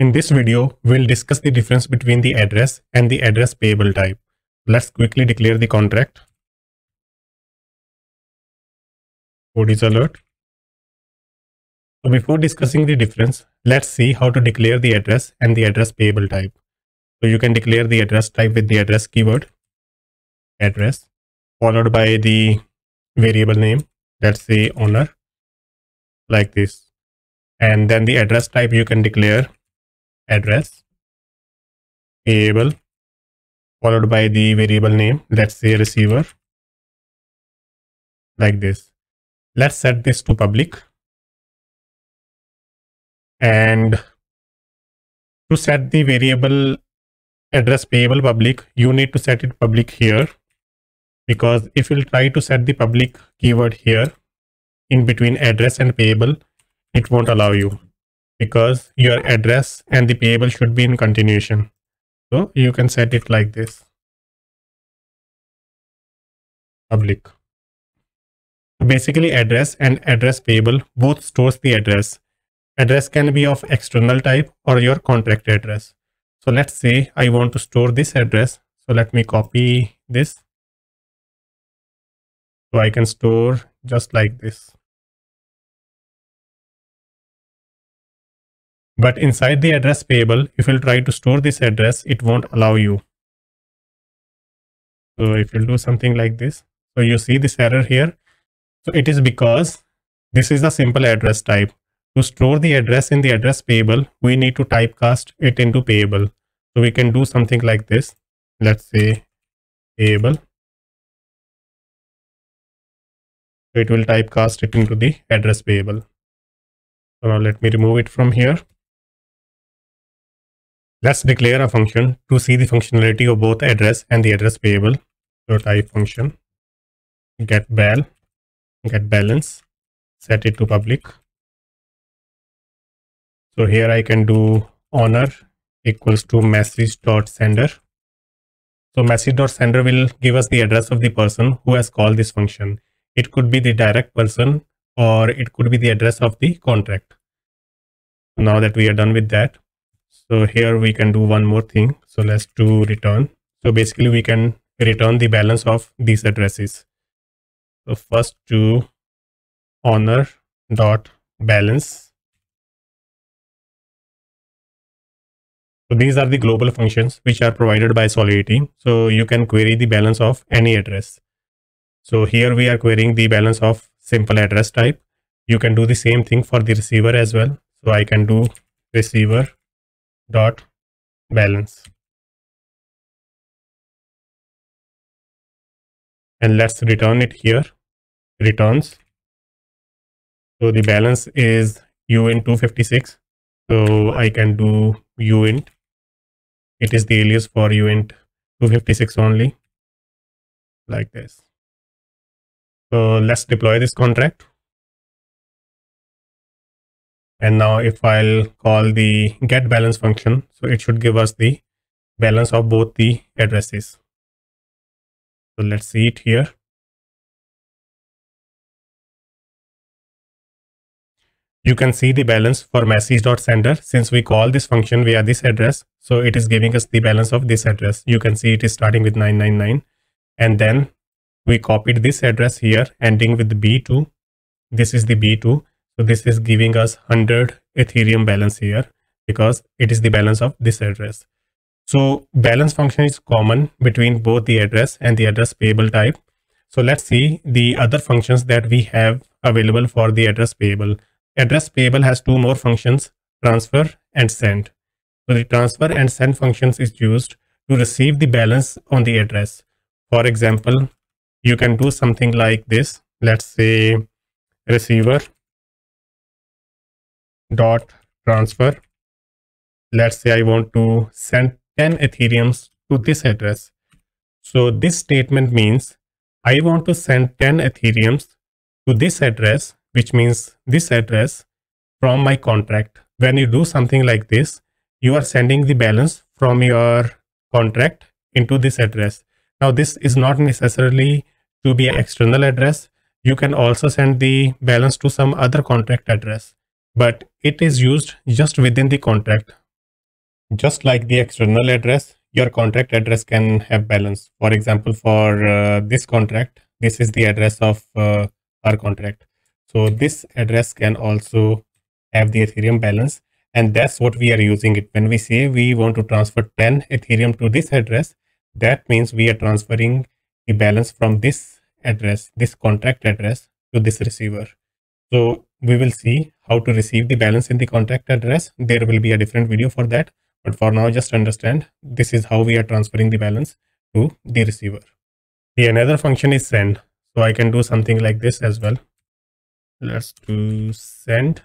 In this video, we'll discuss the difference between the address and the address payable type. Let's quickly declare the contract. Codies Alert. So before discussing the difference, let's see how to declare the address and the address payable type. So you can declare the address type with the address keyword, address, followed by the variable name, let's say owner, like this. And then the address type you can declare address payable followed by the variable name let's say receiver like this. Let's set this to public. And to set the variable address payable public you need to set it public here. Because if you'll try to set the public keyword here in between address and payable it won't allow you because your address and the payable should be in continuation. So you can set it like this. Public. Basically address and address payable both stores the address. Address can be of external type or your contract address. So let's say I want to store this address. So let me copy this. So I can store just like this. But inside the address payable, if you'll try to store this address, it won't allow you. So if you'll do something like this, so you see this error here. So it is because this is a simple address type. To store the address in the address payable, we need to typecast it into payable. So we can do something like this. Let's say payable. So it will typecast it into the address payable. So now let me remove it from here. Let's declare a function to see the functionality of both address and the address payable. So type function get bal get balance set it to public. So here I can do owner equals to message dot sender. So message dot sender will give us the address of the person who has called this function. It could be the direct person or it could be the address of the contract. Now that we are done with that, so here we can do one more thing. So let's do return. So basically we can return the balance of these addresses. So first to owner dot balance. So these are the global functions which are provided by Solidity. So you can query the balance of any address. So here we are querying the balance of simple address type. You can do the same thing for the receiver as well. So I can do receiver dot balance. And let's return it here. Returns. So the balance is uint 256 so i can do uint it is the alias for uint 256 only. Like this. So let's deploy this contract and now if I'll call the get balance function, so it should give us the balance of both the addresses. So let's see it here. You can see the balance for message.sender since we call this function via this address. So it is giving us the balance of this address. You can see it is starting with 999 and then we copied this address here ending with the B2. This is the B2 so this is giving us 100 Ethereum balance here because it is the balance of this address. So balance function is common between both the address and the address payable type. So let's see the other functions that we have available for the address payable. Address payable has two more functions, transfer and send. So the transfer and send functions is used to receive the balance on the address. For example, you can do something like this. Let's say receiver dot transfer. Let's say i want to send 10 ethereums to this address. So this statement means i want to send 10 ethereums to this address which means this address from my contract. When you do something like this you are sending the balance from your contract into this address. Now this is not necessarily to be an external address. You can also send the balance to some other contract address but it is used just within the contract. Just like the external address, your contract address can have balance. For example, for uh, this contract, this is the address of uh, our contract. So this address can also have the Ethereum balance. And that's what we are using it. When we say we want to transfer 10 Ethereum to this address, that means we are transferring the balance from this address, this contract address to this receiver. So we will see how to receive the balance in the contract address. There will be a different video for that. But for now, just understand this is how we are transferring the balance to the receiver. The another function is send. So I can do something like this as well. Let's do send.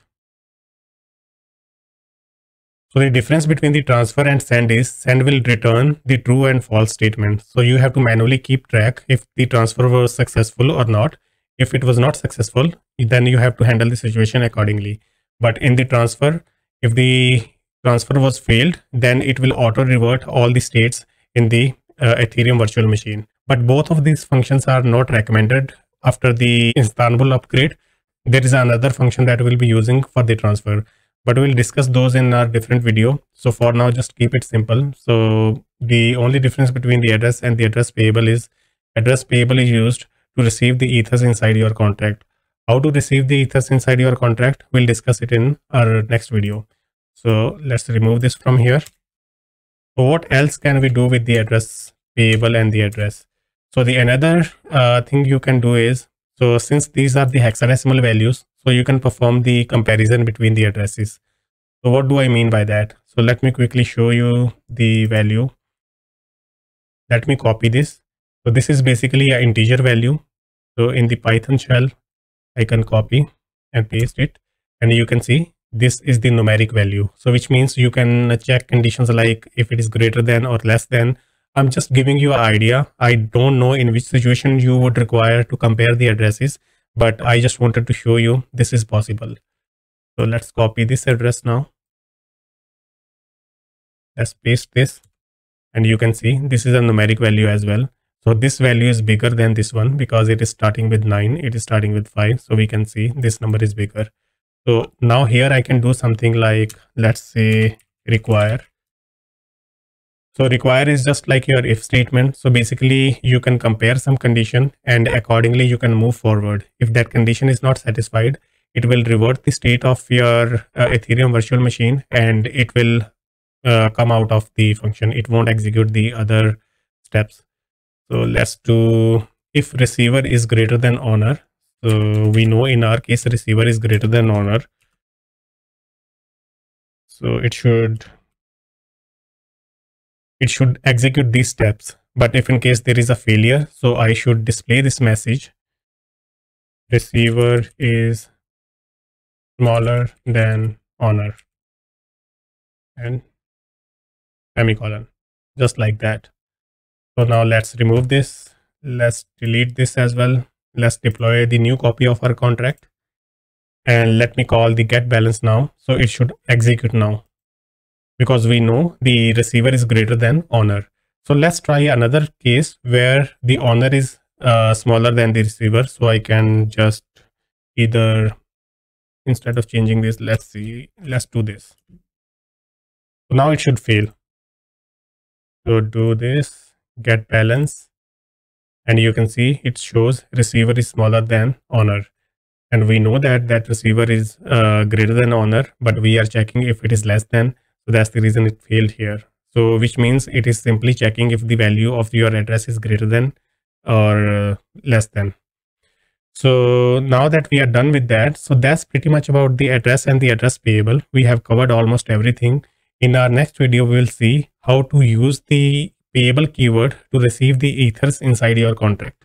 So the difference between the transfer and send is send will return the true and false statement. So you have to manually keep track if the transfer was successful or not. If it was not successful, then you have to handle the situation accordingly. But in the transfer, if the transfer was failed, then it will auto revert all the states in the uh, Ethereum virtual machine. But both of these functions are not recommended after the Istanbul upgrade. There is another function that we'll be using for the transfer, but we'll discuss those in our different video. So for now, just keep it simple. So the only difference between the address and the address payable is address payable is used to receive the ethers inside your contract. How to receive the ethers inside your contract, we'll discuss it in our next video. So let's remove this from here. So what else can we do with the address payable and the address? So the another uh, thing you can do is, so since these are the hexadecimal values, so you can perform the comparison between the addresses. So what do I mean by that? So let me quickly show you the value. Let me copy this. So this is basically an integer value. So in the Python shell, I can copy and paste it. And you can see this is the numeric value. So which means you can check conditions like if it is greater than or less than. I'm just giving you an idea. I don't know in which situation you would require to compare the addresses, but I just wanted to show you this is possible. So let's copy this address now. Let's paste this and you can see this is a numeric value as well. So this value is bigger than this one because it is starting with 9, it is starting with 5. So we can see this number is bigger. So now here I can do something like, let's say require. So require is just like your if statement. So basically you can compare some condition and accordingly you can move forward. If that condition is not satisfied, it will revert the state of your uh, Ethereum virtual machine and it will uh, come out of the function. It won't execute the other steps. So let's do if receiver is greater than owner. So we know in our case receiver is greater than owner. So it should it should execute these steps. But if in case there is a failure, so I should display this message. Receiver is smaller than owner. And semicolon, just like that. So now let's remove this. Let's delete this as well. Let's deploy the new copy of our contract. And let me call the get balance now. So it should execute now. Because we know the receiver is greater than owner. So let's try another case where the owner is uh, smaller than the receiver. So i can just either instead of changing this let's see let's do this. So now it should fail. So do this get balance. And you can see it shows receiver is smaller than owner. And we know that that receiver is uh, greater than owner but we are checking if it is less than. So that's the reason it failed here. So which means it is simply checking if the value of your address is greater than or uh, less than. So now that we are done with that so that's pretty much about the address and the address payable. We have covered almost everything. In our next video we will see how to use the payable keyword to receive the ethers inside your contract.